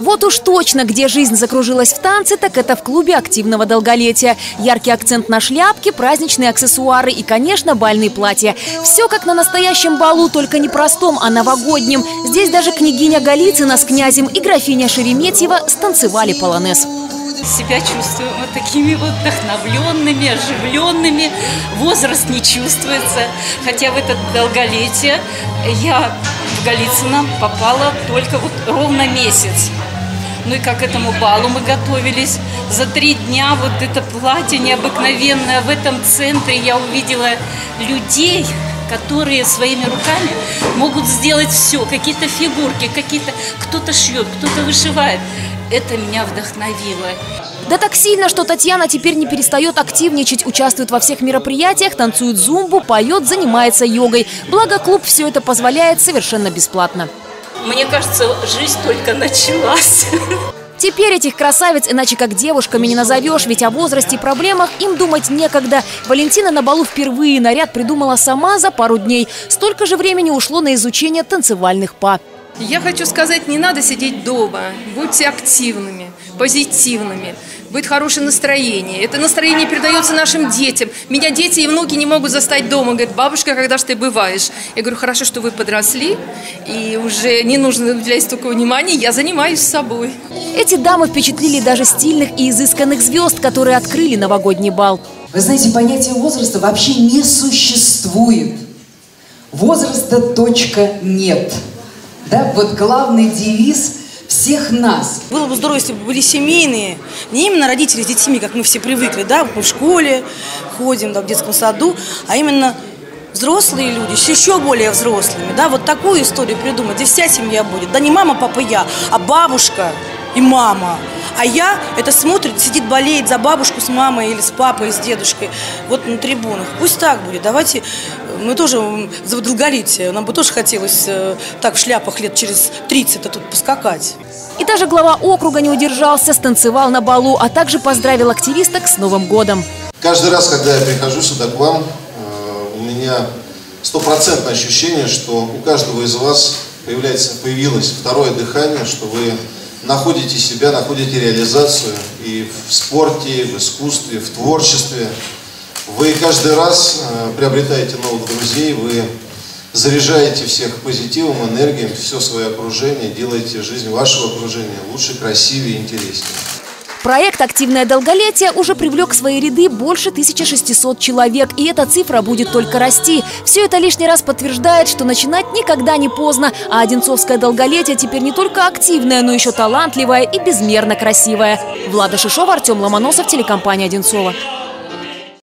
Вот уж точно, где жизнь закружилась в танце, так это в клубе активного долголетия. Яркий акцент на шляпке, праздничные аксессуары и, конечно, бальные платья. Все как на настоящем балу, только не простом, а новогоднем. Здесь даже княгиня Голицына с князем и графиня Шереметьева станцевали полонез себя чувствуем вот такими вот вдохновленными, оживленными. Возраст не чувствуется. Хотя в это долголетие я в Голицыно попала только вот ровно месяц. Ну и как к этому балу мы готовились. За три дня вот это платье необыкновенное. В этом центре я увидела людей, которые своими руками могут сделать все. Какие-то фигурки, какие-то... Кто-то шьет, кто-то вышивает. Это меня вдохновило. Да так сильно, что Татьяна теперь не перестает активничать, участвует во всех мероприятиях, танцует зумбу, поет, занимается йогой. Благо клуб все это позволяет совершенно бесплатно. Мне кажется, жизнь только началась. Теперь этих красавиц иначе как девушками не назовешь, ведь о возрасте и проблемах им думать некогда. Валентина на балу впервые наряд придумала сама за пару дней. Столько же времени ушло на изучение танцевальных па. Я хочу сказать, не надо сидеть дома. Будьте активными, позитивными. Будет хорошее настроение. Это настроение передается нашим детям. Меня дети и внуки не могут застать дома. Говорят, бабушка, когда же ты бываешь? Я говорю, хорошо, что вы подросли, и уже не нужно уделять столько внимания, я занимаюсь собой. Эти дамы впечатлили даже стильных и изысканных звезд, которые открыли новогодний бал. Вы знаете, понятия возраста вообще не существует. Возраста точка нет. Да, вот главный девиз всех нас. Было бы здорово, если бы были семейные, не именно родители с детьми, как мы все привыкли, да, мы в школе ходим, да, в детском саду, а именно взрослые люди, с еще более взрослыми, да, вот такую историю придумать, где вся семья будет, да не мама, папа, я, а бабушка и мама, а я это смотрит, сидит, болеет за бабушку с мамой или с папой, с дедушкой, вот на трибунах. Пусть так будет. Давайте, э, мы тоже за долголетие, нам бы тоже хотелось э, так в шляпах лет через 30 тут поскакать. И даже глава округа не удержался, станцевал на балу, а также поздравил активисток с Новым годом. Каждый раз, когда я прихожу сюда к вам, э, у меня стопроцентное ощущение, что у каждого из вас появляется, появилось второе дыхание, что вы находите себя, находите реализацию и в спорте, в искусстве, в творчестве. Вы каждый раз э, приобретаете новых друзей, вы заряжаете всех позитивом, энергией, все свое окружение, делаете жизнь вашего окружения лучше, красивее, интереснее. Проект «Активное долголетие» уже привлек в свои ряды больше 1600 человек, и эта цифра будет только расти. Все это лишний раз подтверждает, что начинать никогда не поздно, а Одинцовское долголетие теперь не только активное, но еще талантливое и безмерно красивое. Влада Шишова, Артем Ломоносов, телекомпания «Одинцова».